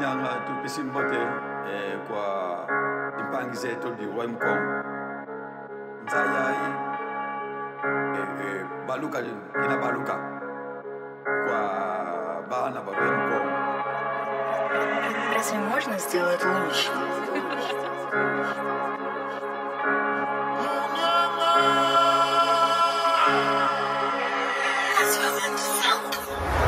nyanga topesi mbote eh, kwa impangi zethu liwa imkomo nzayayi eh, eh, baluka inabaluka kwa bana barwa imkomo Разве можно сделать лучше? That's what I'm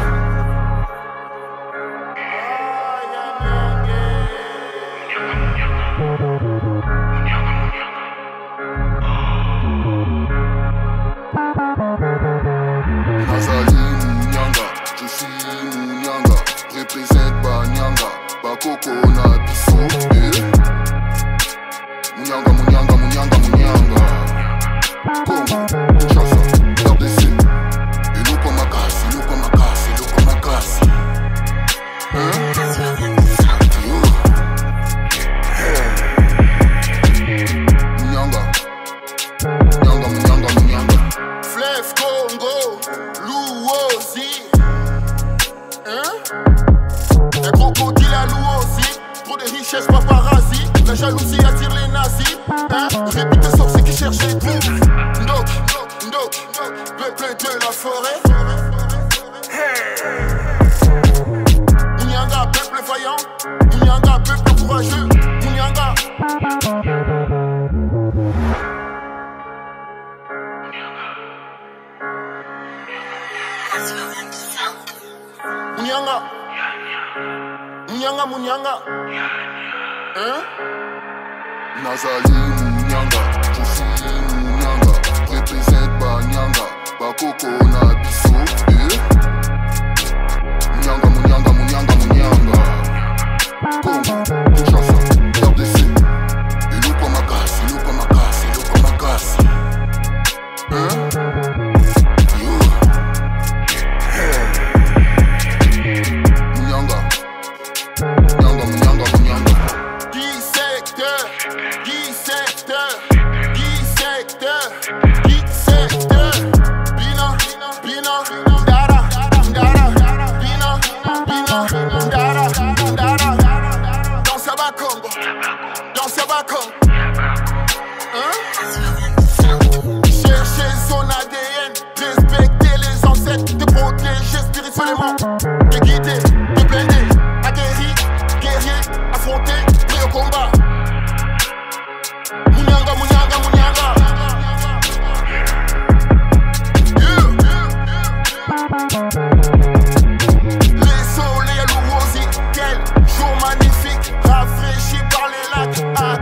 Richesses paparazzi La jalousie attire les nazis. Hein? Réputé sorcier qui cherche les trous Ndok, Ndok, Peuple de la forêt. Munyanga, peuple vaillant Munyanga, peuple courageux. Munyanga Munyanga Munyanga, Munyanga Hein Nazali Munyanga Je suis Munyanga Représente Banyanga Bakoko na biso eh. I come.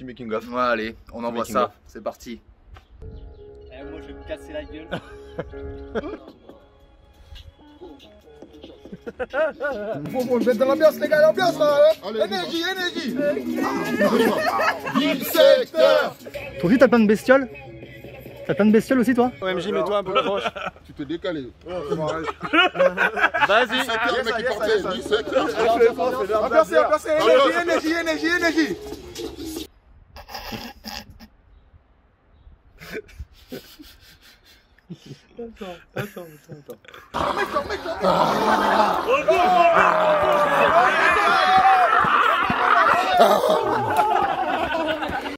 Petit making of. Ouais, allez, on envoie ça, c'est parti. Eh, moi je vais me casser la gueule. Faut qu'on le mette dans l'ambiance, les gars, l'ambiance là hein. Énergie, énergie Dissecteur Toi aussi t'as plein de bestioles? T'as plein de bestioles aussi toi? OMJ, mets-toi un peu proche. Tu t'es décalé. Vas-y Dissecteur, le mec. Ambiance, ambiance, énergie, énergie, énergie, énergie